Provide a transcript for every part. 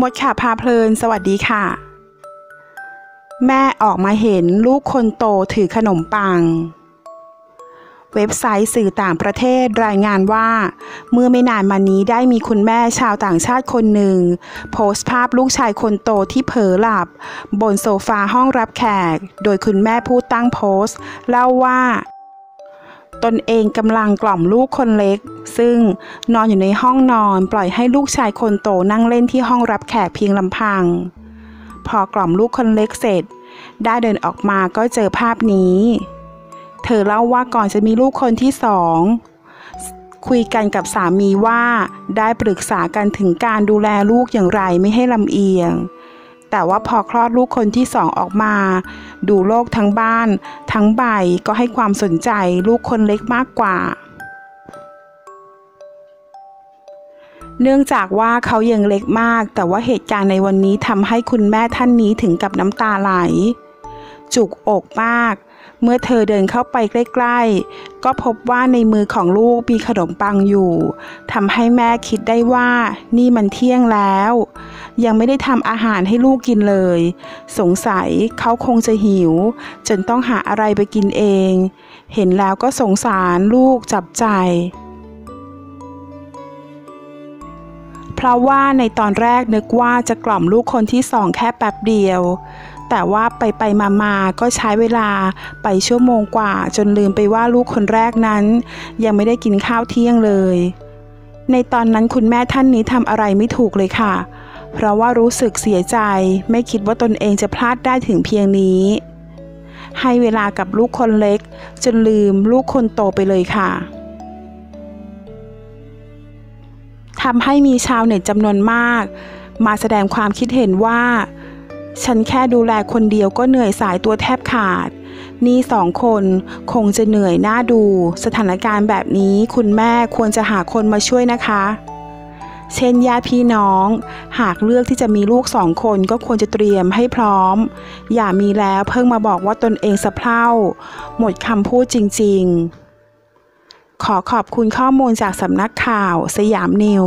มดค่ะพาเพลิน สวัสดีค่ะ แม่ออกมาเห็นลูกคนโตถือขนมปัง เว็บไซต์สื่อต่างประเทศรายงานว่า เมื่อไม่นานมานี้ได้มีคุณแม่ชาวต่างชาติคนหนึ่ง โพสต์ภาพลูกชายคนโตที่เผลอหลับ บนโซฟาห้องรับแขก โดยคุณแม่ผู้ตั้งโพสต์ เล่าว่า ตนเองกำลังกล่อมลูกคนเล็ก ซึ่งนอนอยู่ในห้องนอนปล่อยให้ลูกชายคนโตนั่งเล่นที่ห้องรับแขกเพียงลำพัง พอกล่อมลูกคนเล็กเสร็จ ได้เดินออกมาก็เจอภาพนี้ เธอเล่าว่าก่อนจะมีลูกคนที่สองคุยกันกับสามีว่าได้ปรึกษากันถึงการดูแลลูกอย่างไรไม่ให้ลำเอียง แต่ว่าพอคลอดลูกคนที่สองออกมา ดูโลกทั้งบ้าน ทั้งใบก็ให้ความสนใจลูกคนเล็กมากกว่า เนื่องจากว่าเขายังเล็กมาก แต่ว่าเหตุการณ์ในวันนี้ทำให้คุณแม่ท่านนี้ถึงกับน้ำตาไหล จุกอกมาก เมื่อเธอเดินเข้าไปใกล้ๆ ก็พบว่าในมือของลูกมีขนมปังอยู่ทำให้แม่คิดได้ว่านี่มันเที่ยงแล้ว ยังไม่ได้ทำอาหารให้ลูกกินเลย สงสัยเขาคงจะหิว จนต้องหาอะไรไปกินเอง เห็นแล้วก็สงสารลูกจับใจเพราะว่าในตอนแรกนึกว่าจะกล่อมลูกคนที่สองแค่แป๊บเดียว แต่ว่าไปไปมามาก็ใช้เวลาไปชั่วโมงกว่า จนลืมไปว่าลูกคนแรกนั้น ยังไม่ได้กินข้าวเที่ยงเลย ในตอนนั้นคุณแม่ท่านนี้ทำอะไรไม่ถูกเลยค่ะ เพราะว่ารู้สึกเสียใจ ไม่คิดว่าตนเองจะพลาดได้ถึงเพียงนี้ ให้เวลากับลูกคนเล็ก จนลืมลูกคนโตไปเลยค่ะทำให้มีชาวเน็ตจำนวนมาก มาแสดงความคิดเห็นว่า ฉันแค่ดูแลคนเดียวก็เหนื่อยสายตัวแทบขาด นี่สองคนคงจะเหนื่อยหน้าดู สถานการณ์แบบนี้คุณแม่ควรจะหาคนมาช่วยนะคะ เช่นญาติพี่น้อง หากเลือกที่จะมีลูกสองคนก็ควรจะเตรียมให้พร้อม อย่ามีแล้วเพิ่งมาบอกว่าตนเองสะเพร่า หมดคำพูดจริง ๆ ขอขอบคุณข้อมูลจากสำนักข่าวสยามนิว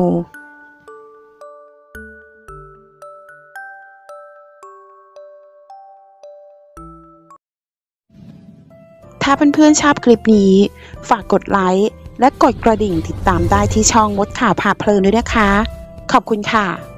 ถ้าเพื่อนๆชอบคลิปนี้ ฝากกดไลค์และกดกระดิ่งติดตามได้ที่ช่องมดข่าวพาเพลินด้วยนะคะ ขอบคุณค่ะ